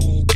you